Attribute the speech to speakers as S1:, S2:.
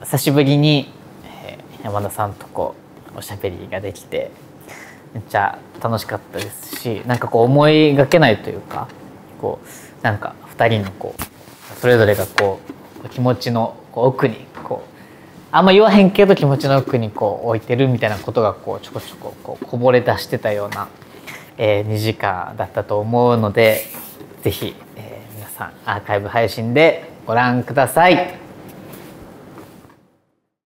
S1: 久しぶりに、山田さんとこうおしゃべりができてめっちゃ楽しかったですしなんかこう思いがけないというかこうなんか2人のこうそれぞれがこう気持ちのこう奥にこうあんま言わへんけど気持ちの奥にこう置いてるみたいなことがこうちょこちょここうこぼれ出してたような、えー、2時間だったと思うので是非、えー、皆さんアーカイブ配信でご覧ください。